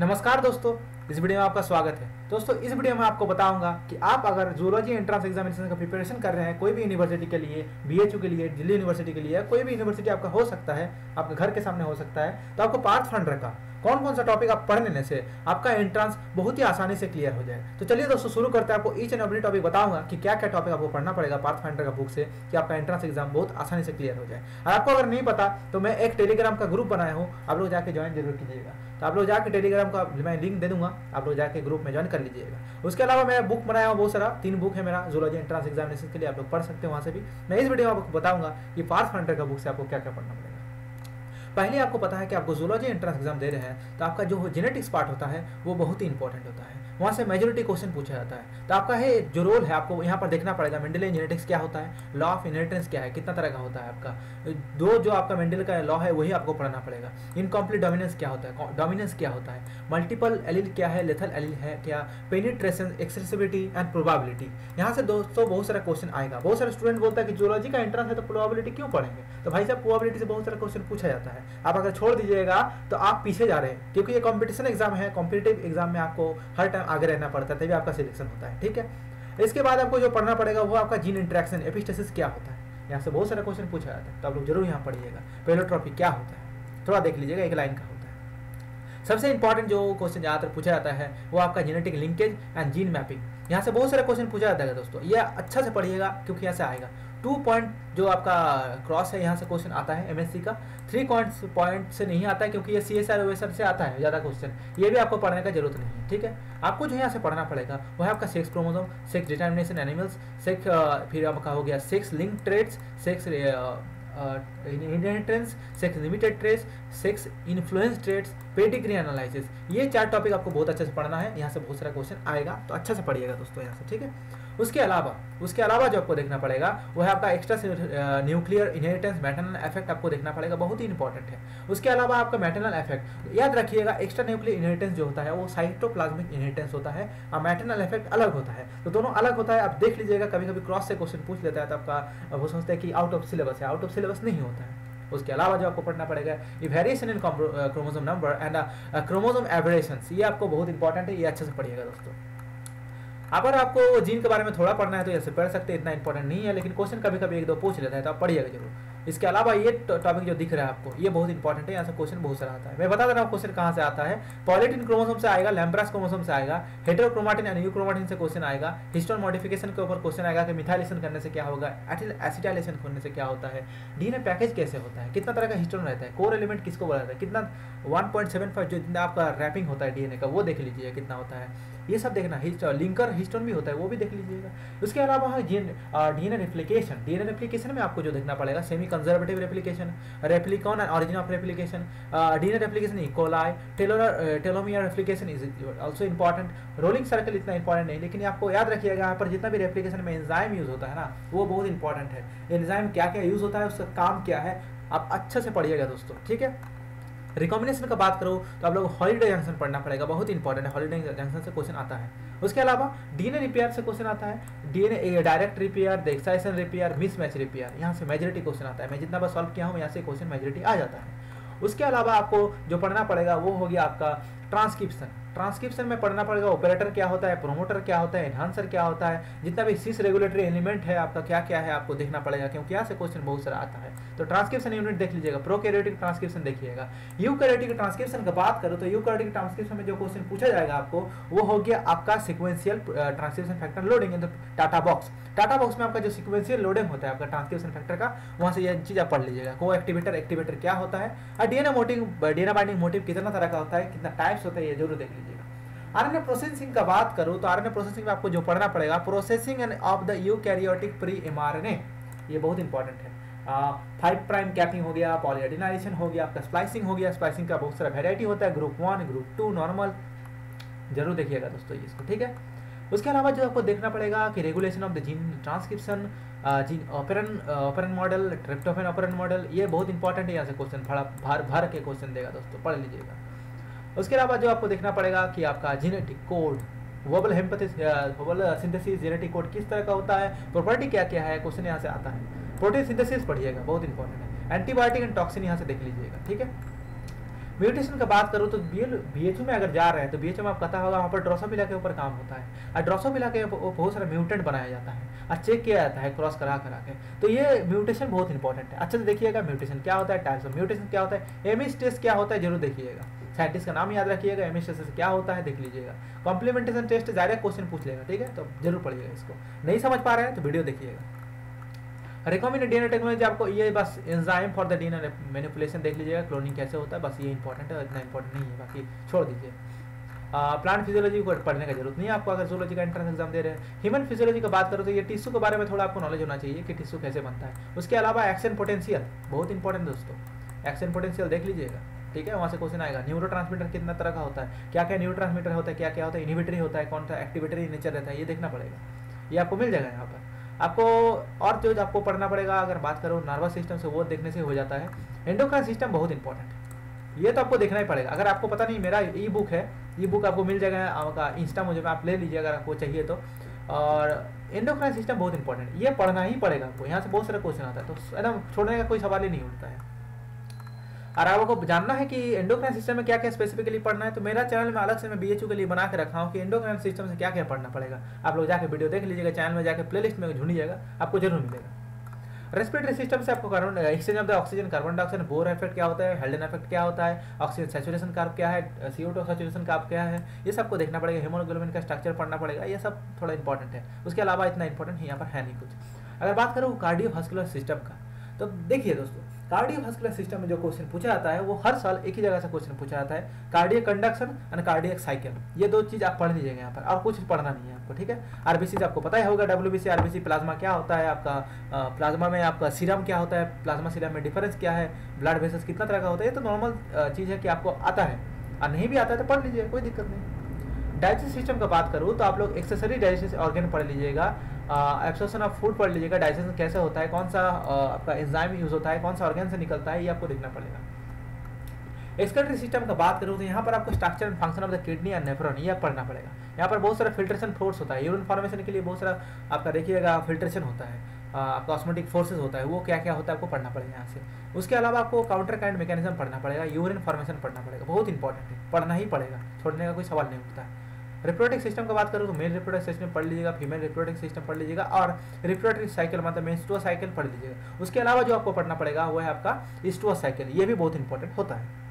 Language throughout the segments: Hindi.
नमस्कार दोस्तों, इस वीडियो में आपका स्वागत है। दोस्तों, इस वीडियो में आपको बताऊँगा कि आप अगर जूलॉजी एंट्रेंस एग्जामिनेशन का प्रिपरेशन कर रहे हैं, कोई भी यूनिवर्सिटी के लिए बीएचयू के लिए, दिल्ली यूनिवर्सिटी के लिए कोई भी यूनिवर्सिटी आपका हो सकता है, आपके घर के सामने हो सकता है तो आपको पार्थ फंड का कौन कौन सा टॉपिक आप पढ़ लेने से आपका एंट्रेंस बहुत ही आसानी से क्लियर हो जाए। तो चलिए दोस्तों, शुरू करते हैं। आपको ईच एंड एवरी टॉपिक बताऊँगा कि क्या क्या टॉपिक आपको पढ़ना पड़ेगा पार्थ फाइंडर का बुक से, कि आपका एंट्रेंस एग्ज़ाम बहुत आसानी से क्लियर हो जाए। और आपको अगर नहीं पता तो मैं एक टेलीग्राम का ग्रुप बनाया हूँ। आप लोग जाके ज्वाइन ज़रूर कीजिएगा। तो आप लोग जाके टेलीग्राम का मैं लिंक दे दूँगा। आप लोग जाके ग्रुप में ज्वाइन कर लीजिएगा। उसके अलावा मैं बुक बनाया हूँ बहुत सारा। तीन बुक है मेरा जूलॉजी एंट्रेंस एग्जामिनेशन के लिए आप लोग पढ़ सकते हैं वहाँ से भी। मैं इस वीडियो में आपको बताऊँगा कि पार्थ फाइंडर का बुक से आपको क्या क्या पढ़ना पड़ेगा। पहले आपको पता है कि आपको जूलॉजी एंट्रेंस एग्ज़ाम दे रहे हैं तो आपका जो जेनेटिक्स पार्ट होता है, वो बहुत ही इंपॉर्टेंट होता है। वहाँ से मेजोरिटी क्वेश्चन पूछा जाता है। तो आपका है, जो रोल है आपको, यहाँ पर देखना पड़ेगा मेंडल जेनेटिक्स क्या होता है लॉ ऑफ़ इनहेरिटेंस क्या है, कितना तरह का होता है आपका। दो जो आपका मेंडल का लॉ है, वही आपको पढ़ना पड़ेगा। इनकम्प्लीट डोमिनेंस क्या होता है डोमिनेंस क्या होता है। मल्टीपल एलिल क्या है लेथल एलिल है, क्या पेनिट्रेशन एक्सेसिबिलिटी एंड प्रोबाबिलिटी यहाँ से दोस्तों बहुत सारा क्वेश्चन आएगा। बहुत सारे स्टूडेंट बोलता है कि जोलॉजी का एंट्रेंस है तो प्रोबाबिलिटी क्यों पढ़ेंगे? तो भाई साहब प्रोबाबिलिटी से बहुत सारा क्वेश्चन पूछा जाता है। आप अगर छोड़ दीजिएगा तो आप पीछे जा रहे हैं, क्योंकि ये कॉम्पिटिशन एग्ज़ाम है कॉम्पिटेटिव एग्ज़ाम में आपको हर टाइम आगे रहना पड़ता है, तभी आपका सिलेक्शन होता है, ठीक है? इसके बाद आपको जो पढ़ना पड़ेगा, वो आपका जीन इंट्रैक्शन एपिस्टेसिस क्या होता है? यहाँ से बहुत सारे क्वेश्चन पूछा जाता है तो आप लोग ज़रूर यहाँ पढ़िएगा पेलोट्रॉपी क्या होता है? थोड़ा देख लीजिएगा, एक लाइन का होता है। सबसे इंपॉर्टेंट जो क्वेश्चन ज़्यादातर पूछा जाता है, वो आपका genetic linkage and gene mapping यहाँ से बहुत सारे क्वेश्चन पूछा जाता है, दोस्तों, ये अच्छा से पढ़िएगा, क्योंकि यहाँ से आएगा। टू पॉइंट जो आपका क्रॉस है, यहाँ से क्वेश्चन आता है एमएससी का। थ्री पॉइंट पॉइंट से नहीं आता है क्योंकि ये सी एस आर से आता है, ज़्यादा क्वेश्चन ये भी आपको पढ़ने का ज़रूरत नहीं है, ठीक है? आपको जो यहाँ से पढ़ना पड़ेगा, वो है आपका sex chromosome sex determination animals sex फिर आपका हो गया sex link traits sex inheritance sex limited traits sex influence traits pedigree analysis ये चार टॉपिक आपको बहुत अच्छे से पढ़ना है, यहाँ से बहुत सारा क्वेश्चन आएगा तो अच्छा से पढ़िएगा दोस्तों यहाँ से, ठीक है? उसके अलावा उसके अलावा जो आपको देखना पड़ेगा, वो है आपका extra nuclear inheritance maternal effect आपको देखना पड़ेगा, बहुत ही इंपॉर्टेंट है। उसके अलावा आपका मैटरनल इफ़ेक्ट याद रखिएगा एक्स्ट्रा न्यूक्लियर इनहेरिटेंस जो होता है, वो साइटोप्लाज्मिक इनहेरिटेंस होता है, और मैटरनल इफ़ेक्ट अलग होता है। तो दोनों अलग होता है, आप देख लीजिएगा कभी कभी क्रॉस से क्वेश्चन पूछ लेता है तो आपका, वो सोचते हैं कि आउट ऑफ़ सिलेबस है आउट ऑफ़ सिलेबस नहीं होता है। उसके अलावा जो आपको पढ़ना पड़ेगा, ये variation in chromosome number and chromosome aberration ये आपको बहुत इंपॉर्टेंट है, ये अच्छे से पढ़िएगा दोस्तों। अगर आपको जीन के बारे में थोड़ा पढ़ना है तो ऐसे पढ़ सकते हैं, इतना इंपॉर्टेंट नहीं है, लेकिन क्वेश्चन कभी कभी एक दो पूछ लेता है तो आप पढ़िएगा ज़रूर। इसके अलावा ये टॉपिक जो दिख रहा है आपको, ये बहुत इंपॉर्टेंट है, यहाँ से क्वेश्चन बहुत सारा आता है। मैं बता दे रहा हूँ क्वेश्चन कहाँ से आता है। पॉलिटिन क्रोमोसोम से आएगा लैम्ब्रास क्रोमोसोम से आएगा हेट्रोक्रोमाटिन एंड यूक्रोमाटिन से क्वेश्चन आएगा हिस्टोन मॉडिफिकेशन के ऊपर क्वेश्चन आएगा कि मिथाइलेशन करने से क्या होगा एसिटाइलेशन करने से क्या होता है डीएनए पैकेज कैसे होता है, कितना तरह का हिस्टोन रहता है कोर एलिमेंट किसको बोला जाता है, कितना 1.75 जो आपका रैपिंग होता है डीएनए का, वो देख लीजिए कितना होता है। ये सब देखना लिंकर हिस्टोन भी होता है, वो भी देख लीजिएगा। उसके अलावा है डीएनए रेप्लिकेशन डीएनए रेप्लिकेशन में आपको जो देखना पड़ेगा semi conservative replication replicon and origin of replication DNA replication E coli telo telomere replication is also important rolling circle इतना इंपॉर्टेंट नहीं, लेकिन आपको याद रखिएगा यहाँ पर जितना भी रेप्लीकेशन में एंजाइम यूज़ होता है ना, वो बहुत इंपॉर्टेंट है। एंजाइम क्या क्या यूज़ होता है, उसका काम क्या है, आप अच्छे से पढ़िएगा दोस्तों, ठीक है? रिकॉम्बिनेशन का बात करो तो आप लोग हॉलीडे जंक्शन पढ़ना पड़ेगा, बहुत इंपॉर्टेंट है हॉलीडे जंक्शन से क्वेश्चन आता है। उसके अलावा डीएनए रिपेयर से क्वेश्चन आता है DNA direct repair excision repair mismatch repair यहाँ से मेजोरिटी क्वेश्चन आता है। मैं जितना बार सॉल्व किया हूँ, यहाँ से क्वेश्चन मेजोरिटी आ जाता है। उसके अलावा आपको जो पढ़ना पड़ेगा, वो हो गया आपका ट्रांसक्रिप्शन ट्रांसक्रिप्शन में पढ़ना पड़ेगा ऑपरेटर क्या होता है प्रोमोटर क्या होता है एनहांसर क्या होता है, जितना भी सिस रेगुलेटरी एलिमेंट है, आपका क्या क्या है, आपको देखना पड़ेगा, क्योंकि यहाँ से क्वेश्चन बहुत सारा आता है। तो ट्रांसक्रिप्शन यूनिट देख लीजिएगा प्रोकैरियोटिक ट्रांसक्रिप्शन देखिएगा। यूकैरियोटिक ट्रांसक्रिप्शन की बात करो तो यूकैरियोटिक ट्रांसक्रिप्शन में जो क्वेश्चन पूछा जाएगा आपको, वो हो गया आपका sequential transcription factor loading in the TATA box TATA box में आपका जो सिक्वेंशियल लोडिंग होता है आपका ट्रांसक्रिप्शन फैक्टर का, वहाँ से ये चीज़ आप पढ़ लीजिएगा। को एक्टिवेटर एक्टिवेटर क्या होता है? और DNA motif DNA binding motif कितना तरह का होता है, कितना टाइप्स होता है, ये ज़रूर देख लीजिएगा। आरएनए प्रोसेसिंग का बात करूँ तो आरएनए प्रोसेसिंग में आपको जो पढ़ना पड़ेगा processing end of the eukaryotic pre mRNA ये बहुत इंपॉर्टेंट है। फाइव प्राइम कैपिंग हो गया पॉलीएडिनाइजेशन हो गया, आपका स्प्लाइसिंग हो गया स्प्लाइसिंग का बहुत सारा वेराइटी होता है group one group two normal ज़रूर देखिएगा दोस्तों इसको, ठीक है? उसके अलावा जो आपको देखना पड़ेगा कि regulation of the gene transcription gene operon operon model tryptophan operon model ये बहुत इंपॉर्टेंट है यहाँ से क्वेश्चन भर भर के क्वेश्चन देगा दोस्तों, पढ़ लीजिएगा। उसके अलावा जो आपको देखना पड़ेगा कि आपका genetic code wobble hypothesis wobble synthesis genetic code किस तरह का होता है प्रॉपर्टी क्या क्या है क्वेश्चन यहाँ से आता है। प्रोटीन सिंथेसिस पढ़िएगा, बहुत इंपॉर्टेंट है। एंटीबायोटिक एंड टॉक्सिन यहाँ से देख लीजिएगा, ठीक है? म्यूटेशन का बात करूँ तो बी एच में अगर जा रहे हैं तो बी एच में आप पता होगा, वहाँ पर ड्रोसोफिला के ऊपर काम होता है। और ड्रोसोफिला के बहुत सारा म्यूटेंट बनाया जाता है। और चेक किया जाता है क्रॉस करा करा के। तो ये म्यूटेशन बहुत इंपॉर्टेंट है। अच्छे से देखिएगा म्यूटेशन क्या होता है टाइप्स ऑफ़ म्यूटेशन क्या होता है एमिस टेस्ट क्या होता है, ज़रूर देखिएगा। साइंटिस्ट का नाम याद रखिएगा एमिस टेस्ट क्या होता है, देख लीजिएगा। कॉम्प्लीमेंटेशन टेस्ट डायरेक्ट क्वेश्चन पूछ लेगा, ठीक है? तो ज़रूर पढ़िएगा इसको। नहीं समझ पा रहे हैं तो वीडियो देखिएगा। रिकॉमेंडेड डीएनए टेक्नोलॉजी आपको ये बस enzyme for the DNA manipulation देख लीजिएगा क्लोनिंग कैसे होता है, बस ये इंपॉर्टेंट है, इतना इंपॉर्टेंट नहीं है, बाकी छोड़ दीजिए। प्लांट फिजियोलॉजी को पढ़ने का ज़रूरत नहीं है, आपको अगर जोलॉजी का एंट्रेंस एग्ज़ाम दे रहे हैं। ह्यूमन फिजियोलॉजी का बात करो तो ये टिश्यू के बारे में थोड़ा आपको नॉलेज होना चाहिए कि टिश्यू कैसे बनता है। उसके अलावा एक्शन पोटेंशियल बहुत इंपॉर्टेंट दोस्तों। एक्शन पोटेंशियल देख लीजिएगा, ठीक है? वहाँ से क्वेश्चन आएगा। न्यूरो कितना तरह का होता है क्या क्या न्यूरो होता है क्या क्या होता है इनिविटरी होता है कौन सा एक्टिविटरी नेचर रहता है, ये देखना पड़ेगा। ये आपको मिल जाएगा यहाँ पर। आपको और जो आपको पढ़ना पड़ेगा, अगर बात करो नर्वस सिस्टम से, वो देखने से हो जाता है। एंडोक्राइन सिस्टम बहुत इंपॉर्टेंट है। ये तो आपको देखना ही पड़ेगा। अगर आपको पता नहीं, मेरा ई बुक है। ई बुक आपको मिल जाएगा, आपका इंस्टा मुझे आप ले लीजिए अगर आपको चाहिए तो। और एंडोक्राइन सिस्टम बहुत इंपॉर्टेंट ये पढ़ना ही पड़ेगा आपको। यहाँ से बहुत सारा क्वेश्चन आता है तो एकदम छोड़ने का कोई सवाल ही नहीं उठता है। और आपको जानना है कि एंडोक्राइन सिस्टम में क्या क्या स्पेसिफिकली पढ़ना है? तो मेरा चैनल में अलग से मैं बी के लिए बना के रखा हूँ कि एंडोक्राइन सिस्टम से क्या क्या पढ़ना पड़ेगा। आप लोग जाकर वीडियो देख लीजिएगा चैनल में जाकर प्लेलिस्ट में ढूंढिएगा, आपको ज़रूर मिलेगा। रेस्पिरेटरी सिस्टम से आपको carbon exchange of the oxygen carbon dioxide Bohr effect क्या होता है? हेल्डन इफ़ेक्ट क्या होता है? ऑक्सीजन सेचुरेशन कार्ब क्या है? सीओ टू सेचुरेशन कार्ब क्या है? ये सबको देखना पड़ेगा हेमोग्लोबिन का स्ट्रक्चर पढ़ना पड़ेगा, ये सब थोड़ा इंपॉर्टेंट है। उसके अलावा इतना इंपॉर्टेंट यहाँ पर है नहीं कुछ। अगर बात करूँ कार्डियो सिस्टम का तो देखिए दोस्तों कार्डियोवास्कुलर सिस्टम में जो क्वेश्चन पूछा जाता है, वो हर साल एक ही जगह से क्वेश्चन पूछा जाता है। Cardiac conduction and cardiac cycle ये दो चीज़ आप पढ़ लीजिएगा यहाँ पर। और कुछ पढ़ना नहीं है आपको, ठीक है? आरबीसी आपको पता ही होगा डब्ल्यूबीसी आरबीसी प्लाज्मा क्या होता है, आपका प्लाज्मा में आपका सीरम क्या होता है प्लाज्मा सीरम में डिफरेंस क्या है ब्लड वेसल्स कितना तरह का होता है, ये तो नॉर्मल चीज़ है कि आपको आता है। और नहीं भी आता है तो पढ़ लीजिए, कोई दिक्कत नहीं। डाइजेस्ट सिस्टम का बात करूँ तो आप लोग एक्सेसरी डाइजेस्ट ऑर्गेन पढ़ लीजिएगा। एब्सोर्शन ऑफ़ फ़ूड पढ़ लीजिएगा डाइजेशन कैसे होता है, कौन सा आपका एंजाइम यूज़ होता है, कौन सा ऑर्गेन से निकलता है, ये आपको देखना पड़ेगा। एक्सकटरी सिस्टम का बात करूँ तो यहाँ पर आपको structure and function of the kidney and nephron ये पढ़ना पड़ेगा। यहाँ पर बहुत सारा फिल्ट्रेशन फोर्स होता है यूरिन फॉर्मेशन के लिए बहुत सारा आपका देखिएगा फिल्ट्रेशन होता है आपका ऑस्मेटिक फोर्सेज होता है, वो क्या क्या होता है आपको पढ़ना पड़ेगा यहाँ से। उसके अलावा आपको काउंटर काइंड मैकेनिज्म पढ़ना पड़ेगा यूरिन फॉर्मेशन पढ़ना पड़ेगा, बहुत इंपॉर्टेंट है, पढ़ना ही पड़ेगा, छोड़ने का कोई सवाल नहीं उठता। है रिप्रोडक्टिव सिस्टम का बात करूँ तो मेल रिप्रोडक्टिव सिस्टम पढ़ लीजिएगा फीमेल रिप्रोडक्टिव सिस्टम पढ़ लीजिएगा और रिप्रोडक्टिव साइकिल मतलब मेंस्ट्रुअल साइकिल पढ़ लीजिएगा। उसके अलावा जो आपको पढ़ना पड़ेगा वो है आपका स्टुअल साइकिल ये भी बहुत इंपॉर्टेंट होता है।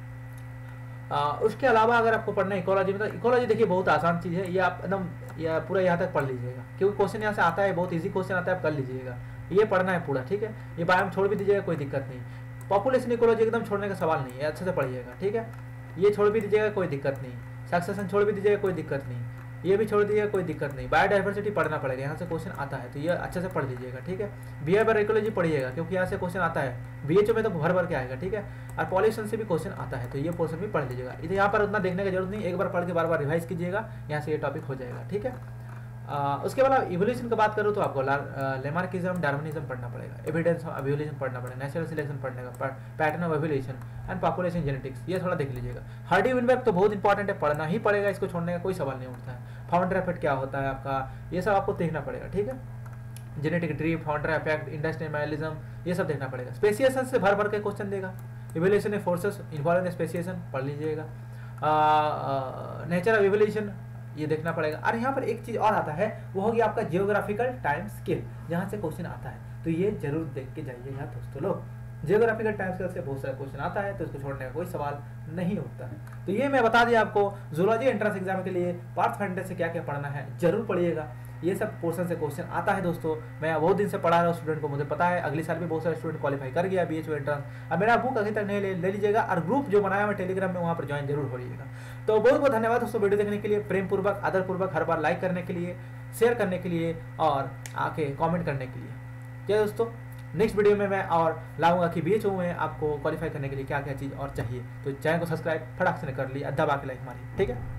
आ, उसके अलावा अगर आपको पढ़ना है इकोलॉजी में तो इकोलॉजी देखिए बहुत आसान चीज़ है ये आप एकदम या पूरा यहाँ तक पढ़ लीजिएगा। क्योंकि क्वेश्चन यहाँ से आता है बहुत ईजी क्वेश्चन आता है आप कर लीजिएगा। ये पढ़ना है पूरा ठीक है? ये बायो छोड़ भी दीजिएगा कोई दिक्कत नहीं। पॉपुलेशन इकोलॉजी एकदम छोड़ने का सवाल नहीं है अच्छे से पढ़िएगा ठीक है? ये छोड़ भी दीजिएगा कोई दिक्कत नहीं। सक्सेसन छोड़ भी दीजिएगा, कोई दिक्कत नहीं। ये भी छोड़ दीजिएगा, कोई दिक्कत नहीं। बायोडाइवर्सिटी पढ़ना पड़ेगा, यहाँ से क्वेश्चन आता है तो ये अच्छे से पढ़ लीजिएगा, ठीक है? बी बार इकोलॉजी पढ़िएगा, क्योंकि यहाँ से क्वेश्चन आता है। बी में तो भर भर के आएगा, ठीक है? और पॉल्यूशन से भी क्वेश्चन आता है तो ये पोर्सन भी पढ़ लीजिएगा। यहाँ पर उतना देखने की ज़रूरत नहीं, एक बार पढ़ के बार बार रिवाइज कीजिएगा, यहाँ से ये टॉपिक हो जाएगा, ठीक है? उसके बाद इवोल्यूशन की बात करूँ तो आपको लेमार्किज्म डार्विनिज्म पढ़ना पड़ेगा। एविडेंस ऑफ़ एवोल्यूशन पढ़ना पड़ेगा। नेचुरल सिलेक्शन पढ़ने pattern of evolution and population genetics ये थोड़ा देख लीजिएगा। हार्डी विनबैक तो बहुत इंपॉर्टेंट है, पढ़ना ही पड़ेगा, इसको छोड़ने का कोई सवाल नहीं उठता है। फाउंडर इफ़ेक्ट क्या होता है आपका? ये सब आपको देखना पड़ेगा, ठीक है? Genetic tree founder effect industrialism ये सब देखना पड़ेगा। स्पेसिएशन से भर भर के क्वेश्चन देगा। Evolution forces involve in speciation पढ़ लीजिएगा। नेचर ऑफ़ इवोल्यूशन ये देखना पड़ेगा। और यहाँ पर एक चीज़ और आता है, वो होगी आपका जियोग्राफिकल टाइम स्केल जहाँ से क्वेश्चन आता है। तो ये ज़रूर देख के जाइएगा दोस्तों लोग। जियोग्राफिकल टाइम स्केल से बहुत सारा क्वेश्चन आता है तो इसको छोड़ने का कोई सवाल नहीं होता है। तो ये मैं बता दिया आपको जूलॉजी एंट्रेंस एग्ज़ाम के लिए पार्थ फंडे से क्या क्या पढ़ना है, ज़रूर पढ़िएगा। ये सब पोर्सन से क्वेश्चन आता है दोस्तों। मैं बहुत दिन से पढ़ा रहा हूँ स्टूडेंट को मुझे पता है। अगले साल भी बहुत सारे स्टूडेंट क्वालिफाई कर गया बी एच एंट्रेंस अब मेरा बुक अभी तक नहीं ले, ले लीजिएगा और ग्रुप जो बनाया मैं टेलीग्राम में वहाँ पर ज्वाइन ज़रूर हो रहिएगा तो बहुत बहुत धन्यवाद दोस्तों वीडियो देखने के लिए प्रेम पूर्वक आदर पूर्वक हर बार लाइक करने के लिए शेयर करने के लिए और आके कॉमेंट करने के लिए। क्या दोस्तों नेक्स्ट वीडियो में मैं और लाऊँगा कि बी में आपको क्वालिफाई करने के लिए क्या क्या चीज़ और चाहिए। तो चैनल को सब्सक्राइब फटाक से कर लिया दबा के लाइक मारिए ठीक है?